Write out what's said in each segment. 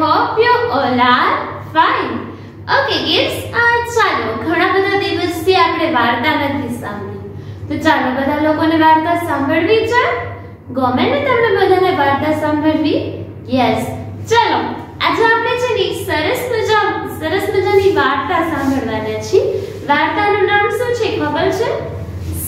hope you all are fine. Okay kids, આ ચાલો ઘણા બધા દિવસથી આપણે વાર્તા નથી સાંભળી. તો ચાલો બધા લોકોને વાર્તા સાંભળવી છે? ગમે ને તમને બધાને વાર્તા સાંભળવી? યસ. ચાલો આજે આપણે છે ને સરસ મજા સરસ મજાની વાર્તા સાંભળવાના છીએ. વાર્તાનું નામ શું છે ખબર છે?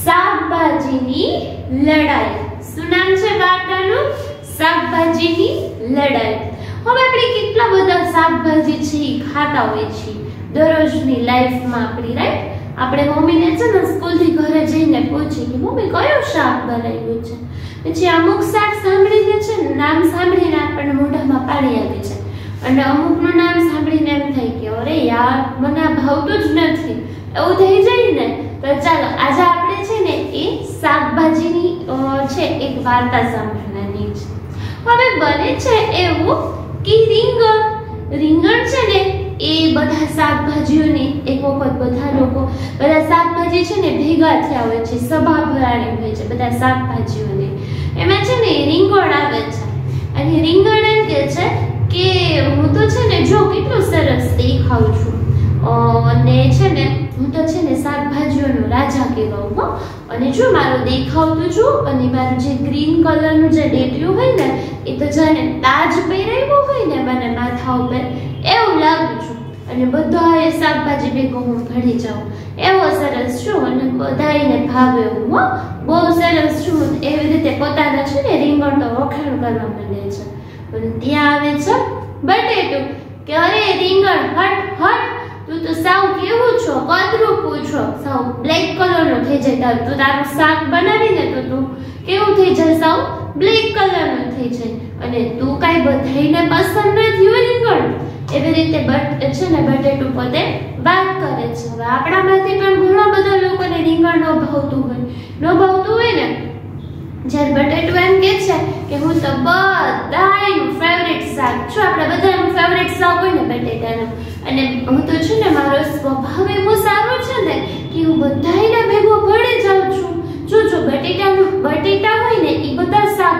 શાકભાજીની લડાઈ. શું નામ છે વાર્તાનું? શાકભાજીની લડાઈ. હવે આપણે કેટલા બધા શાકભાજી છે એ ખાતા હોઈએ છીએ? દરરોજની લાઈફમાં આપણી રાઈટ આપણે મમ્મીને છે ને સ્કૂલથી ઘરે જઈને પૂછીએ કે, મમ્મી, કયું શાક બનાવ્યું છે? પછી અમુક શાક સાંભળીને છે ને નામ સાંભળીને આપણને મોઢામાં પાણી આવે છે. અને અમુકનું નામ સાંભળીને એમ થાય કે, અરે યાર, મને આ ભાવતું જ નથી. એવું થઈ જાય ને, તો ચાલો, આજે આપણે છે ને એ શાકભાજીની છે, એક વાર્તા સાંભળવાની છે. હવે બને છે એવું કે રીંગણ રીંગણ છે ને, એ બધા શાકભાજીઓની એક વખત બધા લોકો, બધા શાકભાજી છે ને ભેગા થયા હોય છે સભા ભરાણી હોય છે, બધા શાકભાજીઓની. એમાં છે ને રીંગણ આવે છે. અને રીંગણ એમ કે છે કે હું તો છે ને જો કેટલું સરસ દેખાઉં છું. અને છે ને હું તો છે ને શાકભાજીઓનો રાજા કહેવાઉં હો. અને જો મારો દેખાવ તો જો, અને મારું જે ગ્રીન કલરનું જે ડેટિયું હોય ને, એ તો જાણે તાજ પહેરાવ્યો હોય ને મને માથા ઉપર. એવું લાગું છું. અને બધા એ શાકભાજી ભેગો હું ભળી જાઉં. એવો સરસ છું, અને બધાને ભાવે એવું હો. બહુ સરસ છું એવી રીતે પોતાના છે ને રીંગણ તો વખાણ કરવા માંડે છે. પણ ત્યાં આવે છે બટેટું, કે અરે રીંગણ, હટ હટ. તું તો સાવ કેવું છો? કદરૂ પૂછો. સાવ બ્લેક કલરનો થઈ જાય તું તારું શાક બનાવીને તો તું કેવું થઈ જાય? સાવ બ્લેક કલરનો થઈ જાય. અને તું કાંઈ બધાઈને પસંદ નથી હોય રીંગણ એવી રીતે બટ છે ને બટેટું પોતે વાત કરે છે. હવે આપણામાંથી પણ ઘણા બધા લોકોને રીંગણ ન ભાવતું હોય. ન ભાવતું હોય ને જ્યારે બટેટો એમ કે છે કે હું તો બધાયનું ફેવરેટ શાક છું. આપણે બધાનું ફેવરેટ શાક હોય ને બટેટાનું. અને હું તો છું ને, મારો સ્વભાવ એવો સારો છે ને કે હું બધાયના ભેગો ભળી જાઉં છું. જો જો બટેટાનું, બટેટા હોય ને એ બધા શાક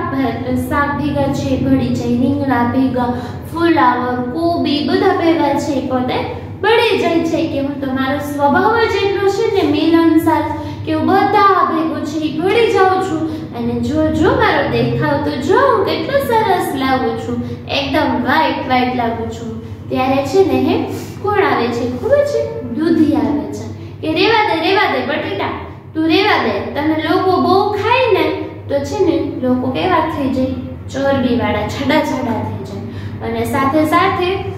શાક ભેગા છે, ભળી જાય, રીંગણા ભેગા ફુલાવર કોબી બધા ભેગા છે પોતે ભળી જાય છે કે હું તો મારો સ્વભાવ જ એટલો છે ને મિલનસાર કે હું બધા ભેગો છે ભળી જાઉં છું. અને જો જો મારો દેખાવ, તો જો હું કેટલો સરસ લાગું છું. એકદમ વ્હાઈટ વ્હાઈટ લાગું છું. ત્યારે છે ને હે, કોણ આવે છે? ખબર છે? દૂધી આવે છે. કે રેવા દે રેવા દે બટેટા. તું રેવા દે. તને લોકો બહુ ખાય ને, તો છે ને લોકો કેવા થઈ જાય? ચરબી વાળા છડા છડા થઈ જાય. અને સાથે સાથે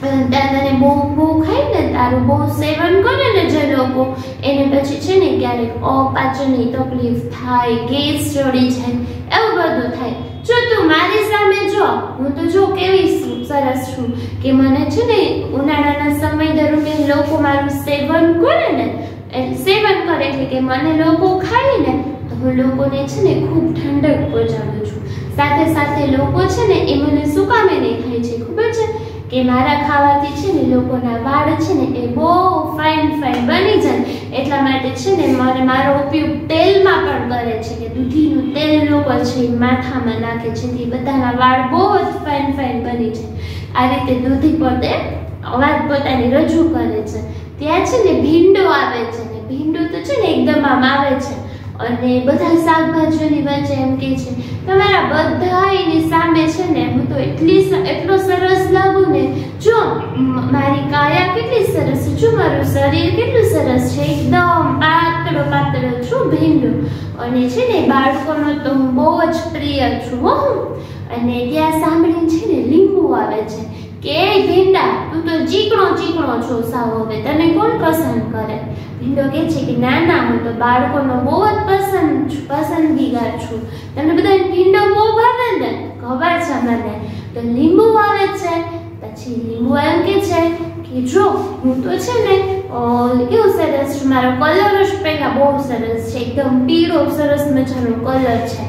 તને બહુ બહુ ખાય ને તારું બહુ સેવન કરે ને જે લોકો, એને પછી છે ને ક્યારેક અપાચનની તકલીફ થાય, ગેસ ચડી જાય, એવું બધું થાય. જો તું મારી સામે જો, હું તો જો કેવી સરસ છું કે મને છે ને ઉનાળાના સમય દરમિયાન લોકો મારું સેવન કરે ને સેવન કરે એટલે કે મને લોકો ખાય ને, તો હું લોકોને છે ને ખૂબ ઠંડક પહોંચાડું છું. સાથે સાથે લોકો છે ને એ મને શું કામે નહીં ખાય છે, ખબર છે? કે મારા ખાવાથી છે ને લોકોના વાળ છે ને એ બહુ ફાઇન ફાઇન બની જાય. એટલા માટે છે ને મારે મારો ઉપયોગ તેલમાં પણ કરે છે કે દૂધીનું તેલ લોકો છે માથામાં નાખે છે તે બધાના વાળ બહુ જ ફાઇન ફાઇન બની જાય આ રીતે દૂધી પોતે વાત પોતાની રજૂ કરે છે. ત્યાં છે ને ભીંડો આવે છે ને ભીંડો તો છે ને એકદમ આમ આવે છે. અને બધા શાકભાજીઓની વચ્ચે એમ કે છે, તમારા બધાયની સામે છે ને, હું તો એટલી એટલો સરસ લાગુ ને, જો મારી કાયા કેટલી સરસ છે, જો મારું શરીર કેટલું સરસ છે, એકદમ પાતળો પાતળો છું ભીંડો. અને છે ને, બાળકોનો તો હું બહુ જ પ્રિય છું, હો. અને ત્યાં સાંભળીને છે ને, લીંબુ આવે છે. કે "એ ભીંડા, તું તો ચીકણો ચીકણો છો, સાવ. હવે તને કોણ પસંદ કરે? ભીંડો કહે છે કે, ના ના, હું તો બાળકોનો બહુ જ પસંદ પસંદગીગાર છું. તમને બધાને ટીંડો બહુ ભાવે ને? ખબર છે મને. તો લીંબુ આવે છે, પછી લીંબુ એમ કે છે કે જો હું તો છે ને કેવું સરસ છું, મારો કલર જ પહેલાં બહુ સરસ છે, એકદમ પીળો, સરસ મજાનો કલર છે.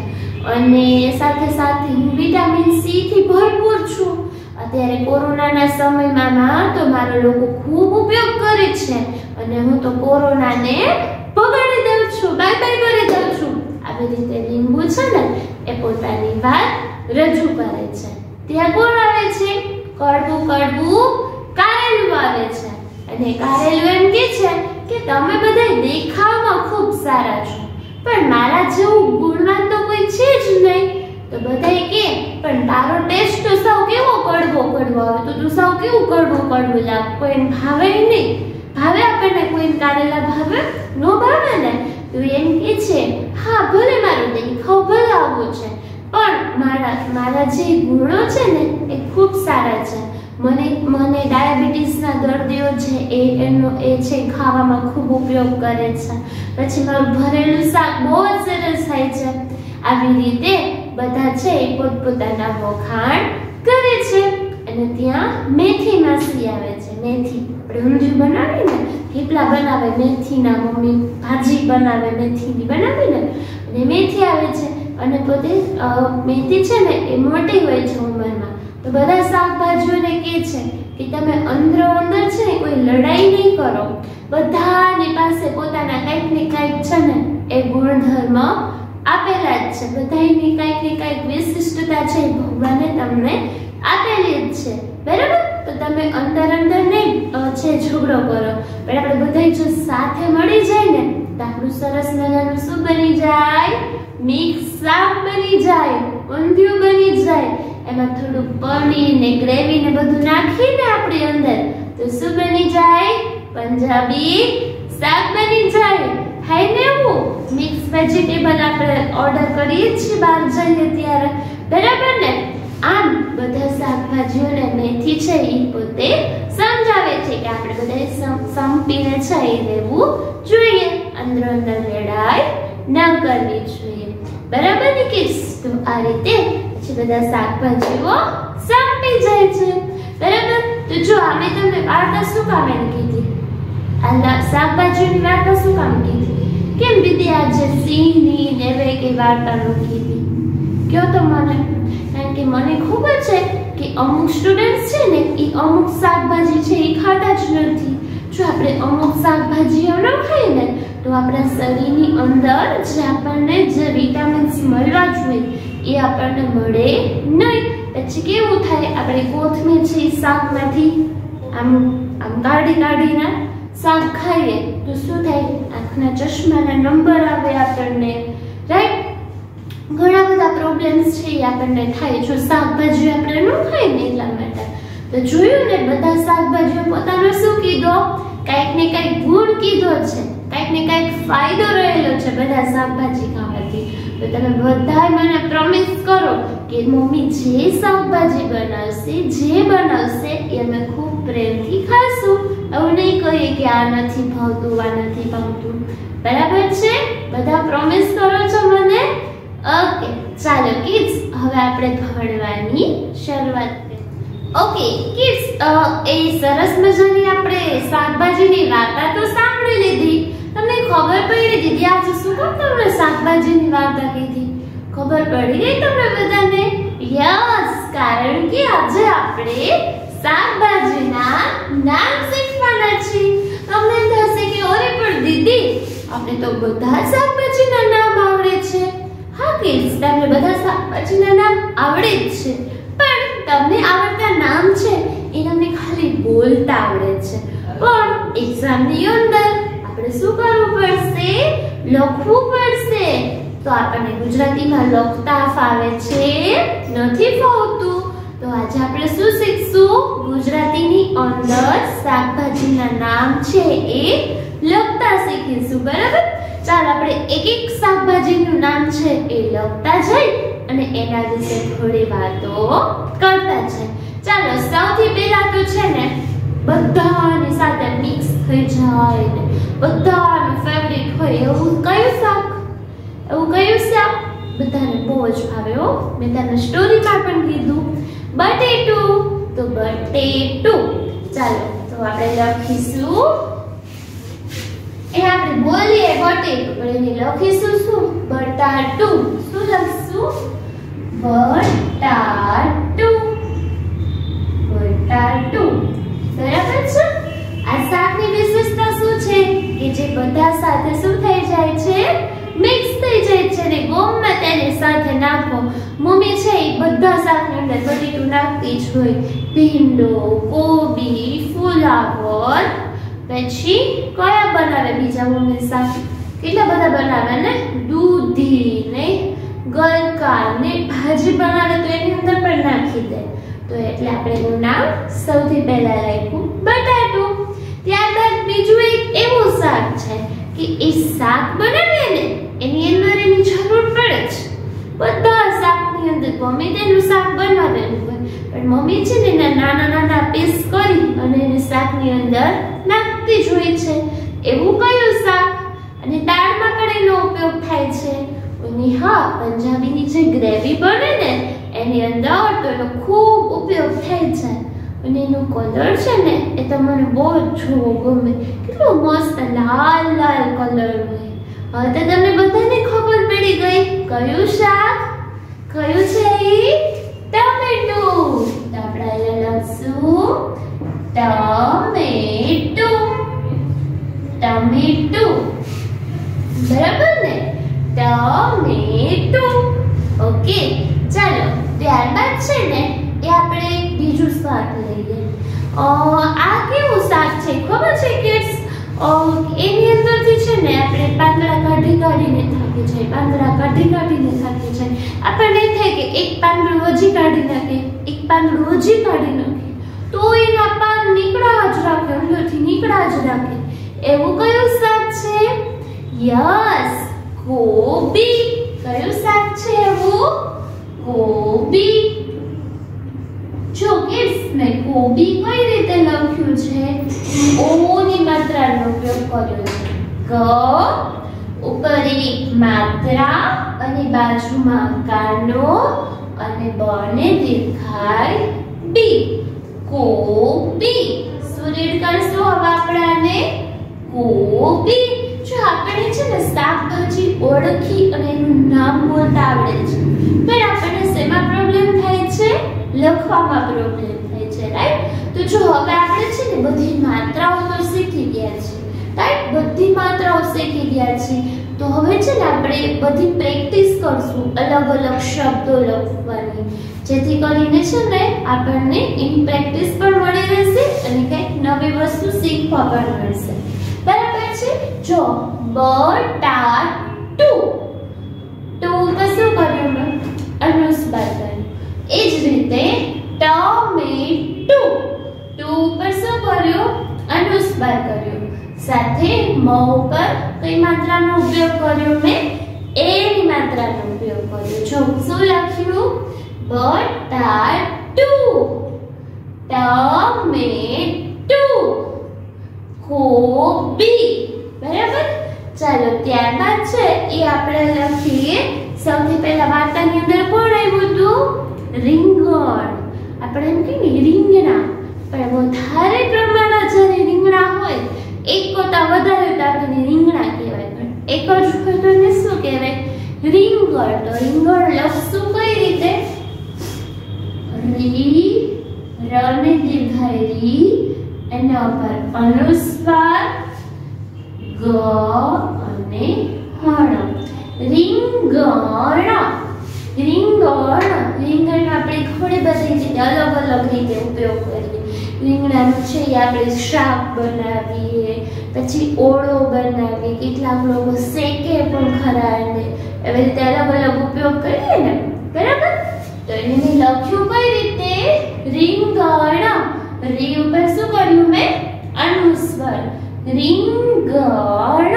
અને સાથે સાથે હું વિટામિન સીથી ભરપૂર છું. અત્યારે કોરોનાના સમયમાં તો મારો લોકો ખૂબ ઉપયોગ કરે છે. અને હું તો કોરોનાને આવી રીતે લીંબુ છે ને, એ પોતાની વાત રજૂ કરે છે. ત્યાં કોણ આવે છે? કડવું કડવું કારેલું આવે છે. અને કારેલું એમ કે છે કે તમે બધા દેખાવમાં ખૂબ સારા છો. પણ મારા જેવું ગુણવાન તો કોઈ છે જ નહીં. તો બધાય કે, પણ તારો ટેસ્ટ તો સાવ કેવો કડવો કડવો આવે? તો તું સાવ કેવું કડવું કડવું લાગ? કોઈને ભાવે નહીં. ભાવે આપણને કોઈને કારેલા ભાવે? નો ભાવે ને? તો એમ કે છે, હા, ભલે મારું દેખાવ ભલે આવો છે. પણ મારા મારા જે ગુણો છે ને, એ ખૂબ સારા છે. મને મને ડાયાબિટીસના દર્દીઓ છે એ, એનો, એ છે, ખાવામાં ખૂબ ઉપયોગ કરે છે. પછી મારું ભરેલું શાક બહુ જ સરસ થાય છે. આવી રીતે બધા છે એ પોતપોતાના વખાણ કરે છે. અને ત્યાં મેથી માસી આવે છે, મેથી. આપણે ઊંધિયું બનાવીએ ને, થેપલા બનાવે, મેથીના મમ્મી ભાજી બનાવે, મેથીની બનાવીને અને મેથી આવે છે. અને પોતે મેથી છે ને, એ મોટી હોય છે ઉંમરમાં. તો બધા શાકભાજીઓને કહે છે કે તમે અંદરો અંદર છે ને, કોઈ લડાઈ નહીં કરો. બધાની પાસે પોતાના કંઈક ને કંઈક છે ને, એ ગુણધર્મ આપેલા જ છે. બધાની કંઈક ને કંઈક વિશિષ્ટતા છે ભગવાને તમને આપેલી જ છે. બરાબર? તો તમે અંદર અંદર નહીં છે ઝઘડો કરો. પણ આપણે બધા જો સાથે મળી જાય ને, તો આપણું સરસ મજાનું શું બની જાય? મિક્સ શાક બની જાય, ઊંધિયું બની જાય. એમાં થોડું પનીર ને ગ્રેવી ને બધું નાખીને આપણી અંદર, તો શું બની જાય? પંજાબી શાક બની જાય. થાય ને એવું મિક્સ વેજીટેબલ આપણે ઓર્ડર કરીએ છીએ બહાર જઈને ત્યારે બરાબર ને આમ બધા શાકભાજીઓને મેથી છે એ પોતે સમજાવે છે કે આપણે બધાએ સમ- સંપીને એ રહેવું જોઈએ. અંદર અંદર લડાઈ ન કરવી જોઈએ. બરાબર ને કિડ્સ તો આ રીતે પછી બધા શાકભાજીઓ સંપી જાય છે. બરાબર? તો જો આપણે તમને વાર્તા શું કામ એમ કીધી? આ શાકભાજીઓની વાર્તા શું કામ કીધી? કેમ દીદી આજે સિંહની ને કે વાર્તા કીધી? કયો તો મને? કારણ કે મને ખબર છે કે અમુક સ્ટુડન્ટ્સ છે ને, એ અમુક શાકભાજી છે એ ખાતા જ નથી. જો આપણે અમુક શાકભાજીઓ ન ખાઈએ ને, તો આપણા શરીરની અંદર જે આપણને જે વિટામિન્સ મળવા જોઈએ, એ આપણને મળે નહીં. પછી કેવું થાય, આપણે કોથમીર છે એ શાકમાંથી આમ આમ કાઢી કાઢીને શાક ખાઈએ, તો શું થાય? આંખના ચશ્માના નંબર આવે આપણને રાઈટ ઘણા બધા પ્રોબ્લેમ્સ છે એ આપણને થાય. જો શાકભાજી આપણે ન ખાઈએ ને એટલા માટે. તો જોયું ને, બધા શાકભાજીઓ પોતાનો શું કીધો? કાંઈક ને કાંઈક ગુણ કીધો છે. કાંઈક ને કાંઈક ફાયદો રહેલો છે બધા શાકભાજી ખાવાથી. તો તમે બધા મને પ્રોમિસ કરો કે મમ્મી જે શાકભાજી બનાવશે, જે બનાવશે, એ અમે ખૂબ પ્રેમથી ખાશું. એવું નહીં કહીએ કે આ નથી ભાવતું, આ નથી ભાવતું. બરાબર છે? બધા પ્રોમિસ કરો છો મને? ઓકે ચાલો કિડ્સ હવે આપણે ભણવાની શરૂઆત ઓકે કિડ્સ એ સરસ મજાની આપણે શાકભાજીની વાર્તા તો સાંભળી લીધી. તમને ખબર પડી દીદી આજે શું કામ તમને શાકભાજીની વાર્તા કીધી ખબર પડી ગઈ તમને બધાને? યસ કારણ કે આજે આપણે શાકભાજીના નામ શીખવાના છીએ. તમને થશે કે, અરે, પણ દીદી, આપણે તો બધા શાકભાજીના નામ આવડે છે. હા કિડ્સ તમને બધા શાકભાજીના નામ આવડે જ છે. તમને આવડતા નામ છે એ તમને ખાલી બોલતા આવડે છે. પણ એક્ઝામની અંદર આપણે શું કરવું પડશે? લખવું પડશે. તો આપણને ગુજરાતીમાં લખતા ફાવે છે, નથી ફાવતું. તો આજે આપણે શું શીખશું? ગુજરાતીની અંદર શાકભાજીના નામ છે એ લખતા શીખીશું, બરાબર? ચાલ, આપણે એક એક શાકભાજીનું નામ છે એ લખતા જઈ અને એના વિશે થોડી વાતો કરતા છે. ચાલો, સૌથી પહેલા તો છે ને, બધાની સાથે મિક્સ થઈ જાય ને, બધાનું ફેવરિટ હોય એવું કયું શાક એવું કયું શાક બધાને બહુ જ ભાવે હો. મેં તને સ્ટોરીમાં પણ કીધું. બટેટુ તો બટેટુ ચાલો, તો આપણે લખીશું. એ આપણે બોલીએ બટેટુ પણ એને લખીશું શું? બટાટુ શું લખશું? બટાટું બટાટું છે? આ શાકની વિશેષતા શું છે? કે જે બધા સાથે શું થઈ જાય છે? મિક્સ થઈ જાય છે ને ગોમમાં તેની સાથે નાખો. મમ્મી છે એ બધા શાકની અંદર બટેટું નાખતી જ ભીંડો, કોબી, ફુલાવર. પછી કયા બનાવે બીજા મમ્મી શાક? કેટલા બધા બનાવે ને? દૂધી ભાજી બનાવે તો એની અંદર પણ નાખી દે. તો એટલે આપણે એનું નામ સૌથી પહેલા રાખ્યું બટાટું. ત્યારબાદ બીજું એક એવું શાક છે કે એ શાક બનાવે ને, એની અંદર એની જરૂર પડે છે બધા શાકની અંદર ગમે તેનું શાક બનાવેલું હોય, પણ મમ્મી છે ને એના નાના નાના પીસ કરી અને એને શાકની અંદર નાખતી જ હોય છે. એવું કયું શાક? અને દાળમાં પણ એનો ઉપયોગ થાય છે. અને હા પંજાબીની જે ગ્રેવી બને ને, એની અંદર તો એનો ખૂબ ઉપયોગ થાય છે અને એનું કલર છે ને, એ તમને બહુ જ જોવો ગમે. કેટલો મસ્ત લાલ લાલ કલર હોય. હવે તો તમને બધાને ખબર પડી ગઈ, કયું શાક? કયું છે એ ટમેટું. તો આપણે લખશું ટમેટું. ટમેટું. બરાબર ને ટમેટું ઓકે, ચાલો, ત્યારબાદ છે ને, એ આપણે બીજું શાક લઈએ. આ કેવું શાક છે? ખબર છે કિડ્સ એની અંદરથી છે ને, આપણે પાંદડા કાઢી કાઢીને થાકી જાય, પાંદડા કાઢી કાઢીને થાકી જાય. આપણને થાય કે એક પાંદડું હજી કાઢી નાખે, એક પાંદડું હજી કાઢી નાખે. તો એના પાન નીકળા જ રાખે, અંદરથી નીકળા જ રાખે. એવું કયું શાક છે? યસ કોબી કયું શાક છે એવું? કોબી. જો કિડ્સ મેં કોબી કઈ રીતે લખ્યું છે? ઓ ની માત્રાનો ઉપયોગ કર્યો છે. ક ઉપર એક માત્રા અને બાજુમાં કાનો અને બને દેખાય બી કોબી. સુરેડ રીડ કરશું હવે આપણે કોબી. જો આપણે છે ને શાકભાજી ઓળખી અને એનું નામ બોલતા આવડે છે, પણ આપણને શેમાં પ્રોબ્લેમ થાય છે? લખવામાં પ્રોબ્લેમ થાય છે રાઈટ તો જો હવે આપણે છે ને બધી માત્રાઓ તો શીખી ગયા છે રાઈટ બધી માત્રાઓ શીખી ગયા છે તો હવે છે ને આપણે બધી પ્રેક્ટિસ કરશું, અલગ અલગ શબ્દો લખવાની, જેથી કરીને છે ને આપણને ઇન પ્રેક્ટિસ પણ મળી રહેશે અને કંઈક નવી વસ્તુ શીખવા પણ મળશે. છે જો બટાટુ ટુ તો શું કર્યું મેં અનુસ્વાર કર્યું એ જ રીતે ટમેટુ ટુ પર શું કર્યું અનુસ્વાર કર્યું સાથે મ ઉપર કઈ માત્રાનો ઉપયોગ કર્યો મેં એ ની માત્રાનો ઉપયોગ કર્યો જો શું લખ્યું બટાટુ ટમેટુ કોબી બરાબર? ચાલો, ત્યારબાદ છે એ આપણે લખીએ. સૌથી પહેલા વાર્તાની અંદર કોણ આવ્યું હતું? રીંગણ. આપણે એમ કહીએ રીંગણા. પણ વધારે પ્રમાણમાં જ્યારે રીંગણા હોય, એક કરતા વધારે તો આપણે રીંગણા કહેવાય. પણ એક જ હોય તો શું કહેવાય? રીંગણ. તો રીંગણ લખશું કઈ રીતે? રી રને દીર્ઘ રી એના ઉપર અનુસ્વાર ગ અને હણ. રીંગણ. રીંગણ. રીંગણ આપણે ઘણી બધી રીતે અલગ અલગ રીતે ઉપયોગ કરીએ. રીંગણાનું છે એ આપણે શાક બનાવીએ, પછી ઓળો બનાવીએ, કેટલાક લોકો શેકે પણ ખરા એને. એવી રીતે અલગ અલગ ઉપયોગ કરીએ ને. બરાબર? તો એને મેં લખ્યું કઈ રીતે? રીંગણ. રી ઉપર શું કર્યું મેં? અનુસ્વાર. રીંગણ.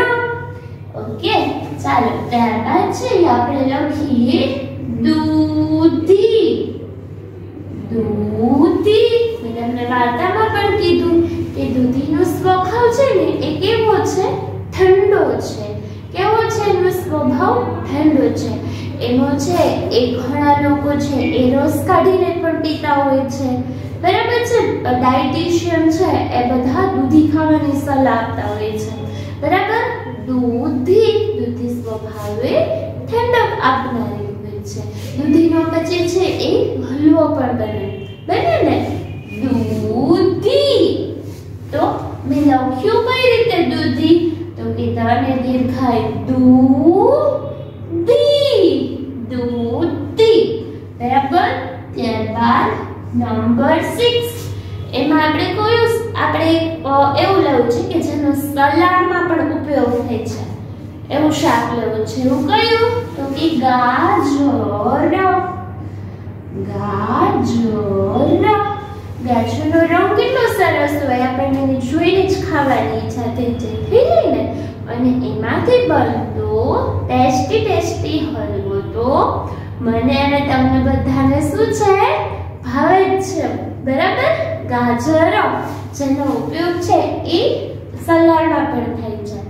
ઓકે, ચાલો, ત્યારબાદ છે આપણે લખીએ દૂધી. દૂધી. મેં તમને વાર્તામાં પણ કીધું કે દૂધીનો સ્વભાવ છે ને, એ કેવો છે? ઠંડો છે. કેવો છે એનો સ્વભાવ? ઠંડો છે. એનો છે, એ ઘણા લોકો છે, એ રસ કાઢીને પણ પીતા હોય છે. બરાબર છે? ડાયટિશિયન છે એ બધા દૂધી ખાવાની સલાહ આપતા હોય છે. બરાબર? દૂધી દૂધી સ્વભાવે ઠંડક આપનારી હોય છે. દૂધીનો કચે છે એ હલવો પણ બને. બને ને? દૂધી! તો મેં લખ્યું કઈ રીતે દૂધી? તો કે તને દીર્ઘાય દૂધી. દૂધી. બરાબર? ત્યારબાદ નંબર 6 એમાં આપણે કયું આપણે એવું લેવું છે કે જેનો સલાડમાં પણ ઉપયોગ થાય છે. એવું શાક લેવું છે. એવું કયું તો કે ગાજર ગાજર ગાજરનો રંગ કેટલો સરસ હોય. આપણને એને જોઈને જ ખાવાની ઈચ્છા થઈ જાય. થઈ જાય ને? અને એમાંથી બનતો ટેસ્ટી ટેસ્ટી હલવો તો. મને અને તમને બધાને શું છે? ભાવે છે. બરાબર? ગાજરો જેનો ઉપયોગ છે એ સલાડમાં પણ થાય છે.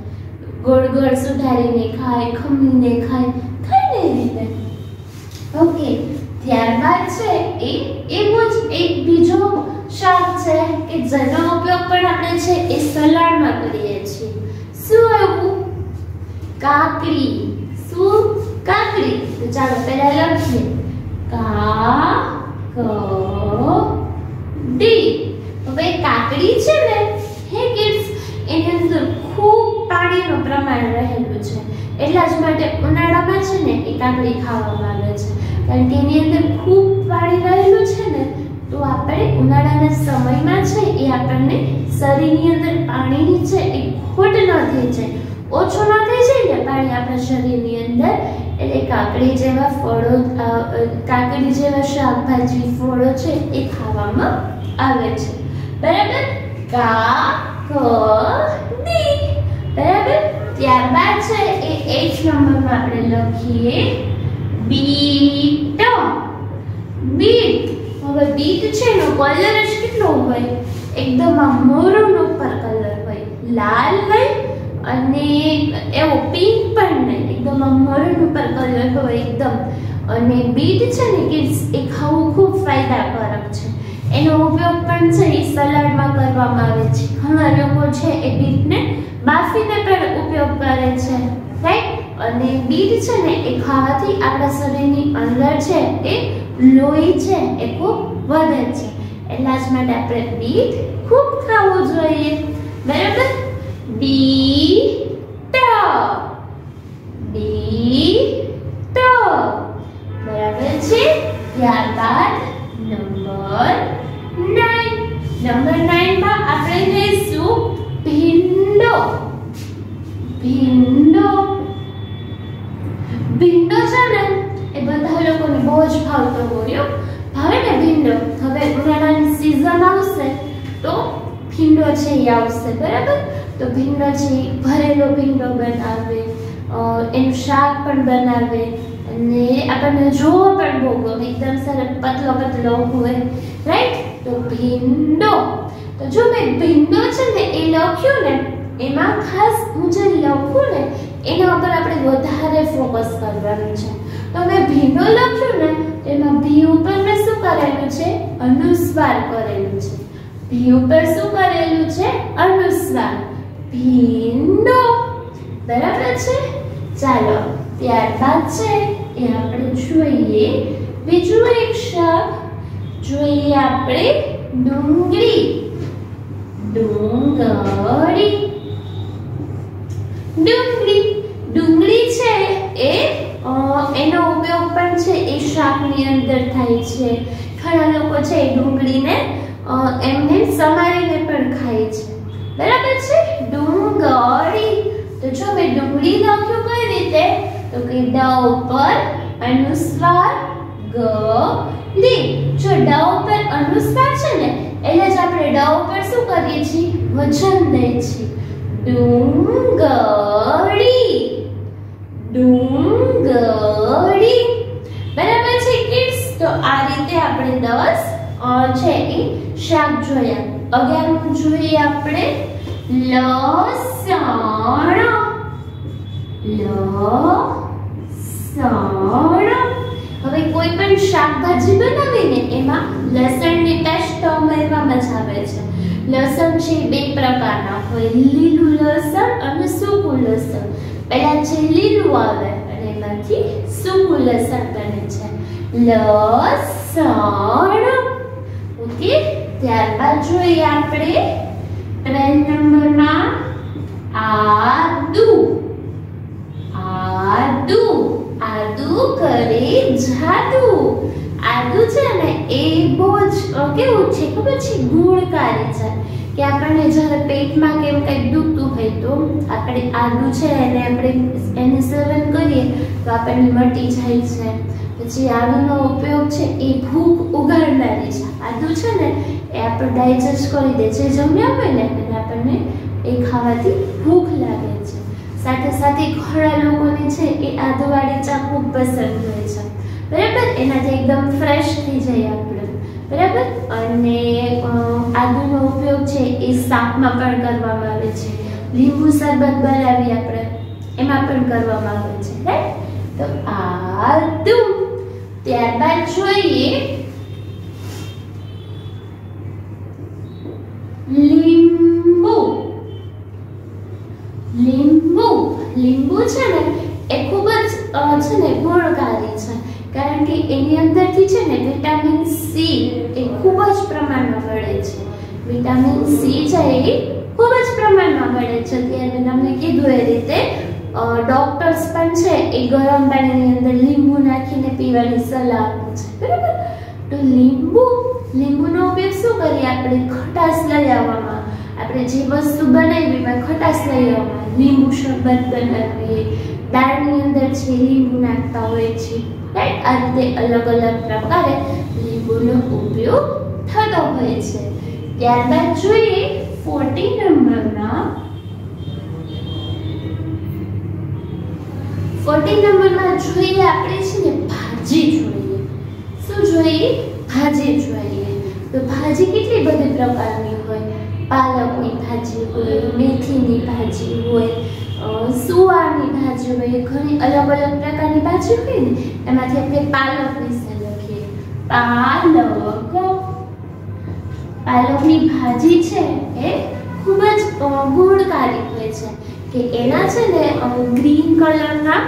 ગોળ ગોળ સુધારીને ખાય, ખમીને ખાય, થાય ને રીતે. ઓકે, ત્યારબાદ છે એ, એવો જ એક બીજો શાક છે કે જેનો ઉપયોગ પણ આપણે છે એ સલાડમાં કરીએ છીએ. શું આવ્યું? કાકડી. શું? કાકડી. તો ચાલો પહેલા લખીએ. ક ડી હવે કાકડી છે ને, હે કિડ્સ એની અંદર ખૂબ પાણીનું પ્રમાણ રહેલું છે. એટલા જ માટે ઉનાળામાં છે ને, એ કાકડી ખાવામાં આવે છે. કારણ કે એની અંદર ખૂબ પાણી રહેલું છે ને, તો આપણે ઉનાળાના સમયમાં છે, એ આપણને શરીરની અંદર પાણીની છે એ ખોટ ન થઈ જાય, ઓછું ન થઈ જાય ને, પાણી આપણા શરીરની અંદર એટલે કાકડી જેવા ફળો કાકડી જેવા શાકભાજી, ફળો છે એ ખાવામાં આવે છે. બરાબર? કા ક ડી બરાબર? ત્યારબાદ છે એ એચ નંબરમાં આપણે લખીએ બીટ. બીટ. હવે બીટ છે એનો કલર જ કેટલો હોય? એકદમ આ મરૂન ઉપર કલર હોય. લાલ હોય અને એવો પિંક પણ નહીં. એકદમ મરણ ઉપર કલર હોય એકદમ. અને બીટ છે ને કિડ્સ એ ખાવું ખૂબ ફાયદાકારક છે. એનો ઉપયોગ પણ છે એ સલાડમાં કરવામાં આવે છે. ઘણા લોકો છે એ બીટને બાફીને પણ ઉપયોગ કરે છે. રાઈટ અને બીટ છે ને એ ખાવાથી આપણા શરીરની અંદર છે એ લોહી છે એ ખૂબ વધે છે. એટલા જ માટે આપણે બીટ ખૂબ ખાવું જોઈએ. બરાબર? બીટ બીટ બરાબર છે ત્યારબાદ નંબર 9 નંબર 9 માં આપણે લઈશું ભીંડો ભીંડો ભીંડો છે ને એ બધા લોકોને બહુ જ ભાવતો હોય હો. ભાવે ને ભીંડો હવે ઉનાળાની સીઝન આવશે તો ભીંડો છે એ આવશે બરાબર તો ભીંડો છે એ ભરેલો ભીંડો બનાવે અ, એનું શાક પણ અને આપણને જોવો પણ બહુ ગમે એકદમ સરસ પતલો પતલો હોય રાઈટ તો ભીંડો તો જો મેં ભીંડો છે ને એ લખ્યું ને એમાં ખાસ હું જે લખું ને, એના ઉપર આપણે વધારે ફોકસ કરવાનું છે. તો મેં ભીંડો લખ્યું ને એમાં ભી ઉપર મેં શું કરેલું છે? અનુસ્વાર કરેલું છે. ભી ઉપર શું કરેલું છે? અનુસ્વાર. ભીંડો બરાબર છે? ચાલો. ત્યારબાદ છે, એ આપણે જોઈએ. બીજું એક શાક, જોઈએ આપણે ડુંગળી. ડુંગળી. ડુંગળી. ડુંગળી છે એ એનો ઉપયોગ પણ છે, એ શાકની અંદર થાય છે. ઘણા લોકો છે એ ડુંગળીને એમને સમારીને પણ ખાય છે. બરાબર છે? ડુંગળી. તો જો મેં ડુંગળી રીતે તો કે ડ ઉપર અનુસ્વાર ગ લી. જો ડ ઉપર અનુસ્વાર છે ને, એટલે જ આપણે ડ ઉપર શું કરીએ છીએ? વજન દઈએ છીએ. ડુંગળી. ડુંગળી. બરાબર છે કિડ્સ? તો આ રીતે આપણે દસ છે એ શાક જોયા. અગિયારમું જોઈએ આપણે. લસણ. લસણ હવે કોઈ પણ શાકભાજી બનાવીને એમાં લસણની પેસ્ટ ઉમેરવામાં જ આવે છે. લસણ છે બે પ્રકારના. હોય લીલું લસણ અને સૂકું લસણ. પહેલા છે લીલું આવે અને એમાંથી સૂકું લસણ બને છે. લસણ ઓકે, ત્યારબાદ જોઈએ આપણે ટ્વેલ્વ નંબરમાં આદુ. આદુ. આદુ કરે જાદુ. આદુ છે ને એ બહુ જ કેવું છે ખબર છે? ગુણકારી છે. કે આપણને જ્યારે પેટમાં કેમ કંઈક દુખતું હોય તો આપણે આદુ છે એને આપણે એને સેવન કરીએ તો આપણને મટી જાય છે. પછી આદુનો ઉપયોગ છે એ ભૂખ ઉગાડનારી છે. આદુ છે ને એ આપણે ડાયજેસ્ટ કરી દે. છે જમ્યા હોય ને એને આપણને એ ખાવાથી ભૂખ લાગે છે. સાથે સાથે ઘણા લોકોને છે એ આદુવાળી ચા ખૂબ પસંદ હોય છે. બરાબર? એનાથી એકદમ ફ્રેશ થઈ જાય આપણે. બરાબર? અને આદુનો ઉપયોગ છે એ શાકમાં પણ કરવામાં આવે છે. લીંબુ શરબત બનાવી આપણે, એમાં પણ કરવામાં આવે છે રાઈટ તો આદુ ત્યારબાદ જોઈએ. લીંબુ લીંબુ છે ને, એ ખૂબ જ છે ને ગુણકારી છે. કારણ કે એની અંદરથી છે ને વિટામિન સી એ ખૂબ જ પ્રમાણમાં મળે છે. વિટામિન સી છે એ ખૂબ જ પ્રમાણમાં મળે છે. ત્યારે તમને કીધું એ રીતે ડોક્ટર્સ પણ છે એ ગરમ પાણીની અંદર લીંબુ નાખીને પીવાની સલાહ આપે છે. બરાબર? તો લીંબુ, લીંબુનો ઉપયોગ શું કરીએ? આપણે ખટાશ લઈ આવવામાં. આપણે જે વસ્તુ બનાવીમાં ખટાશ લઈ આવવામાં. લીંબુ શરબત બનાવીએ દાળની અંદર છે લીંબુ નાખતા હોય છે રાઈટ આ રીતે અલગ અલગ પ્રકારે લીંબુનો ઉપયોગ થતો હોય છે ત્યારબાદ જોઈએ ફોર્ટી નંબરમાં ફોર્ટી નંબરમાં જોઈએ આપણે છે ને ભાજી જોઈએ શું જોઈએ ભાજી જોઈએ તો ભાજી કેટલી બધી પ્રકારની હોય પાલકની ભાજી હોય, મેથીની ભાજી હોય સુવાની ભાજી હોય ઘણી અલગ અલગ પ્રકારની ભાજી હોય ને, એમાંથી આપણે પાલક વિશે લખીએ. પાલક. પાલકની ભાજી છે એ ખૂબ જ ગુણકારી હોય છે. કે એના છે ને ગ્રીન કલરના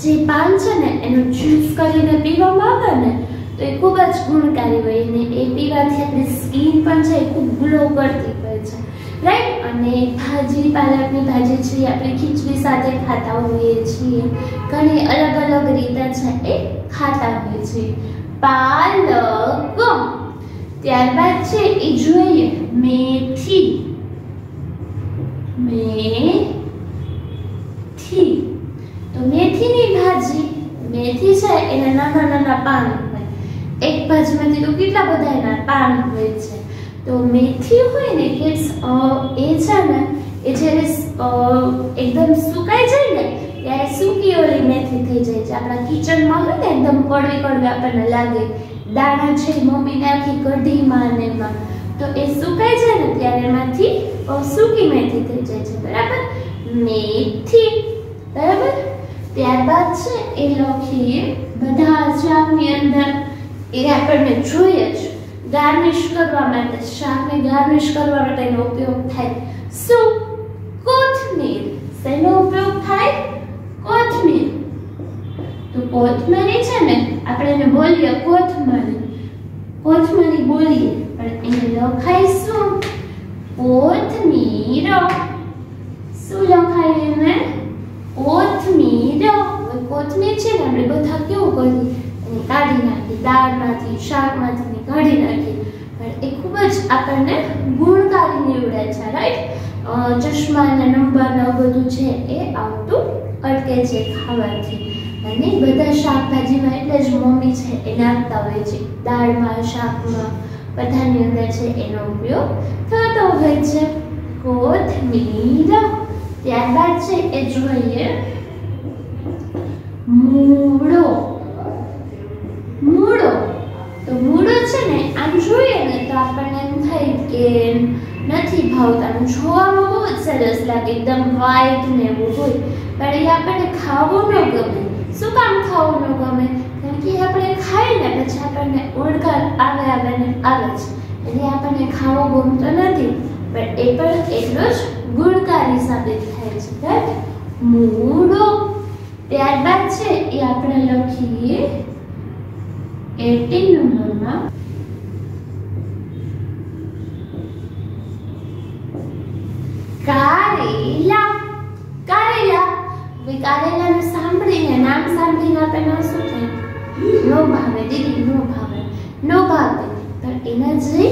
જે પાન છે ને, એનું જ્યુસ કરીને પીવામાં આવે ને તો એ ખૂબ જ ગુણકારી હોય અને એ પીવાથી આપણી સ્કિન પણ છે એ ખૂબ ગ્લો કરતી હોય છે. રાઈટ અને ભાજી, પાલકની ભાજી છે આપણે ખીચડી સાથે ખાતા હોઈએ છીએ. ઘણી અલગ અલગ રીતે છે એ ખાતા હોય છે પાલક. ત્યારબાદ છે એ જોઈએ મેથી. મેથી. તો મેથીની ભાજી, મેથી છે એના નાના નાના પાન. એક ભાજીમાંથી તો કેટલા બધા એના પાન હોય છે? તો મેથી હોય ને કિડ્સ એ છે ને, એ જ્યારે એકદમ સુકાઈ જાય ને, ત્યારે સૂકી ઓલી મેથી થઈ જાય છે. આપણા કિચનમાં હોય ને, એકદમ કડવી કડવી આપણને લાગે. દાણા છે મમ્મી નાખી કઢીમાં ને એમાં. તો એ સુકાઈ જાય ને, ત્યારે એમાંથી સૂકી મેથી થઈ જાય છે. બરાબર? મેથી. બરાબર? ત્યારબાદ છે એ લખીએ, બધા શાકની અંદર એ આપણને જોઈએ જ. ગાર્નિશ કરવા માટે, શાકને ગાર્નિશ કરવા માટે એનો ઉપયોગ થાય. શું? કોથમીર. શેનો ઉપયોગ થાય? કોથમીર. તો કોથમરી છે ને, આપણે એને બોલીએ કોથમરી. કોથમરી બોલીએ, પણ એને લખાય શું કોથમીર. શું લખાય એને? કોથમીર. કોથમીર છે ને, આપણે બધા કેવું કરીએ? એને કાઢી નાખી દાળમાંથી, શાકમાંથી ને કાઢી નાખી. પણ એ ખૂબ જ આપણને ગુણકારી નીવડે છે રાઈટ ચશ્મા અને નંબર ને બધું છે એ આવતું અટકે છે ખાવાથી. અને બધા શાકભાજીમાં એટલે જ મમ્મી છે એ નાખતા હોય છે. દાળમાં, શાકમાં, બધાની અંદર છે એનો ઉપયોગ થતો હોય છે. કોથમીર. ત્યારબાદ છે એ જોઈએ મૂળો. મૂળો. તો મૂળો છે ને, આમ જોઈએ ને તો આપણને એમ થાય કે નથી ભાવતા. આમ જોવામાં બહુ જ સરસ લાગે, એકદમ વ્હાઈટ ને એવું હોય. પણ એ આપણને ખાવું ન ગમે. શું કામ ખાવું ન ગમે? કારણ કે આપણે ખાઈ ને પછી આપણને ઓળખાર આવે આવે ને આવે છે એટલે આપણને ખાવો ગમતો નથી. પણ એ પણ એટલો જ ગુણકારી સાબિત થાય છે. રાઈટ મૂળો. ત્યારબાદ છે એ આપણે લખીએ એટીન નંબરમાં કારેલા કારેલા. હવે કારેલાને સાંભળીને, નામ સાંભળીને આપણે શું થાય નો ભાવે, દીદી, નો ભાવે નો ભાવે. તો એના જે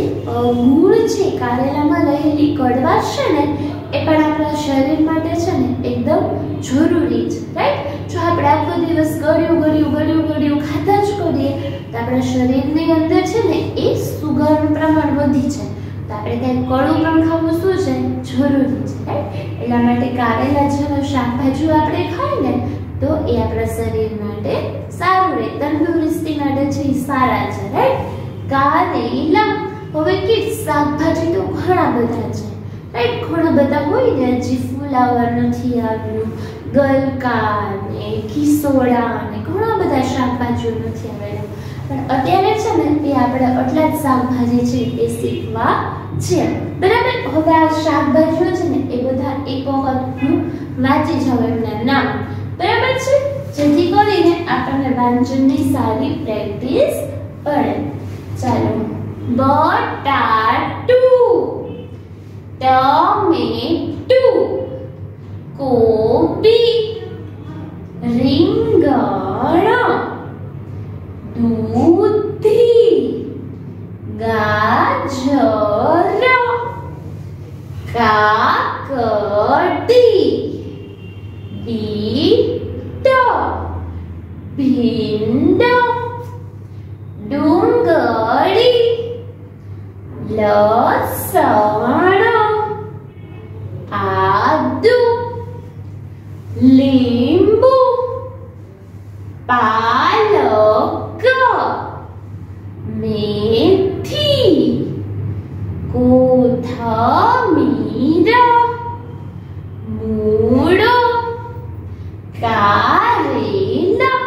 મૂળ છે, કારેલામાં રહેલી કડવાશ છે ને, એ પણ આપણા શરીર માટે છે ને, એકદમ જરૂરી છે રાઈટ જો આપણે આખો દિવસ ગળ્યું ગળ્યું ગળ્યું ગળ્યું ખાતા જ કરીએ આપણા શરીરની અંદર છે ને એ સુગરનું પ્રમાણ વધી છે તો આપણે કંઈક કડું પણ ખાવું શું છે? જરૂરી છે એટલા માટે કારેલા જેવો શાકભાજી આપણે ખાય ને, તો એ આપણા શરીર માટે સારું રહે. તંદુરસ્તી માટે છે એ સારા છે રાઈટ કારેલા. હવે કે શાકભાજી તો ઘણા બધા છે રાઈટ ઘણા બધા હોય ને, હજી ફૂલાવર નથી આવ્યું. ગલકા ને કિસોડા ને ઘણા બધા શાકભાજીઓ નથી આવેલા. પણ અત્યારે છે ને, એ આપણે આટલા જ શાકભાજી છે, એ શીખવા છે. બરાબર? હવે આ શાકભાજીઓ છે ને, એ બધા એક વખત હું વાંચી જાઉં એમના નામ. બરાબર છે? જેથી કરીને આપણને વાંચનની સારી પ્રેક્ટિસ પડે. ચાલો. બટાટુ. ટમેટુ. કોબી રીંગણ દૂધી ગાજર કાકડી બીટ ભીંડ ડુંગળી લસણ આદુ લીંબુ પાલક મેથી કોથમીર મૂળો કારેલા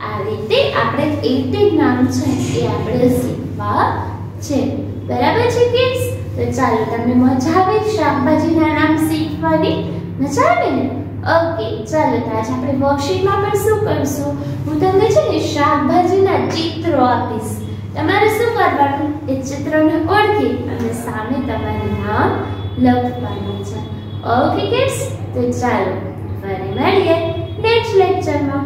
આ રીતે આપણે એક એક નામ છે એ આપણે શીખવા છે બરાબર છે કિડ્સ તો ચાલો તમને મજા આવે શાકભાજીના નામ શીખવાની મજા આવે ને ઓકે, ચાલો તો આજે આપણે વર્કશીટમાં પણ શું કરશું? હું તમને છે ને શાકભાજીના ચિત્રો આપીશ. તમારે શું કરવાનું? એ ચિત્રોને ઓળખી અને સામે તમારું નામ લખવાનું છે. ઓકે કિડ્સ તો ચાલો, ફરી મળીએ નેક્સ્ટ લેક્ચરમાં